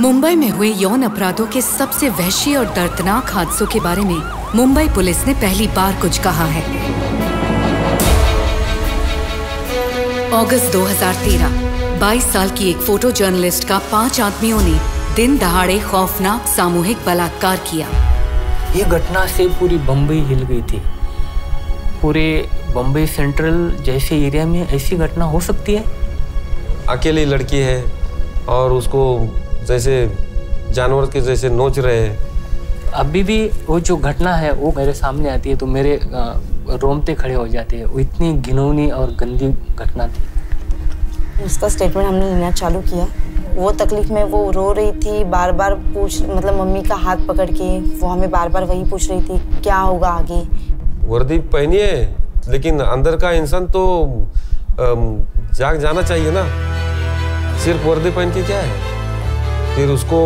मुंबई में हुए यौन अपराधों के सबसे वहशी और दर्दनाक हादसों के बारे में मुंबई पुलिस ने पहली बार कुछ कहा है। अगस्त 2013 22 साल की एक फ़ोटो जर्नलिस्ट का पाँच आदमियों ने दिन दहाड़े खौफनाक सामूहिक बलात्कार किया। ये घटना से पूरी बम्बई हिल गई थी। पूरे बम्बई सेंट्रल जैसे एरिया में ऐसी घटना हो सकती है? अकेली लड़की है और उसको जैसे जानवर के जैसे नोच रहे हैं। अभी भी वो जो घटना है वो मेरे सामने आती है तो मेरे रोमते खड़े हो जाते हैं। वो इतनी घिनौनी और गंदी घटना थी। उसका स्टेटमेंट हमने लेना चालू किया। वो तकलीफ़ में वो रो रही थी बार बार पूछ मतलब मम्मी का हाथ पकड़ के वो हमें बार बार वही पूछ रही थी क्या होगा आगे? वर्दी पहनी है लेकिन अंदर का इंसान तो जाग जाना चाहिए ना। सिर्फ़ वर्दी पहन के क्या है? फिर उसको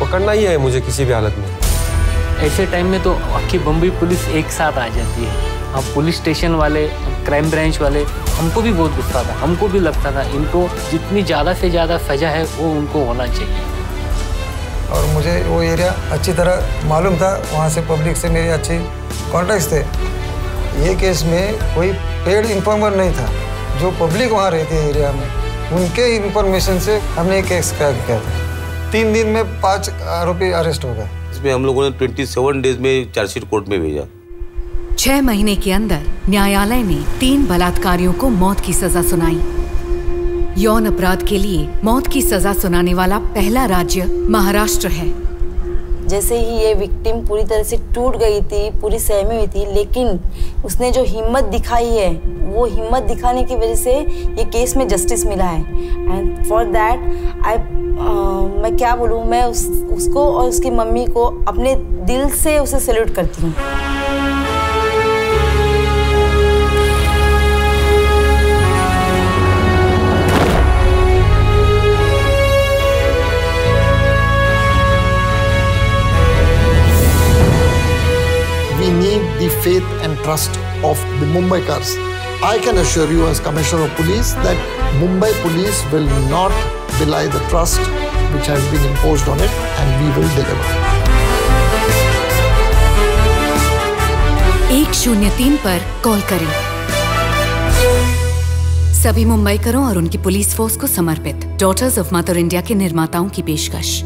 पकड़ना ही है मुझे किसी भी हालत में। ऐसे टाइम में तो आखिर बम्बई पुलिस एक साथ आ जाती है। अब पुलिस स्टेशन वाले क्राइम ब्रांच वाले हमको भी बहुत गुस्सा था हमको भी लगता था इनको जितनी ज़्यादा से ज़्यादा सजा है वो उनको होना चाहिए। और मुझे वो एरिया अच्छी तरह मालूम था वहाँ से पब्लिक से मेरे अच्छे कॉन्टेक्ट थे। ये केस में कोई पेड इन्फॉर्मर नहीं था। जो पब्लिक वहाँ रहती है एरिया में उनके इन्फॉर्मेशन से हमने केस क्रैक किया था। तीन दिन में पाँच आरोपी अरेस्ट हो गए। इसमें हम लोगों ने ट्वेंटी सेवन डेज़ में चार्जशीट कोर्ट में भेजा। छह महीने के अंदर न्यायालय ने तीन बलात्कारियों को मौत की सजा सुनाई। यौन अपराध के लिए मौत की सजा सुनाने वाला पहला राज्य महाराष्ट्र है। जैसे ही ये विक्टिम पूरी तरह से टूट गई थी, पूरी सहमी हुई थी, लेकिन उसने जो हिम्मत दिखाई है, वो हिम्मत दिखाने की वजह से ये केस में जस्टिस मिला है। एंड फॉर दैट आई मैं क्या बोलूँ, मैं उस, उसको और उसकी मम्मी को अपने दिल से उसे सल्यूट करती हूँ। Faith and trust of the Mumbaikars. I can assure you as Commissioner of Police that Mumbai Police will not belie the trust which has been imposed on it and we will deliver. एक शून्य तीन पर call करें सभी मुंबईकरों और उनकी police force को समर्पित डॉटर्स ऑफ़ मदर इंडिया के निर्माताओं की पेशकश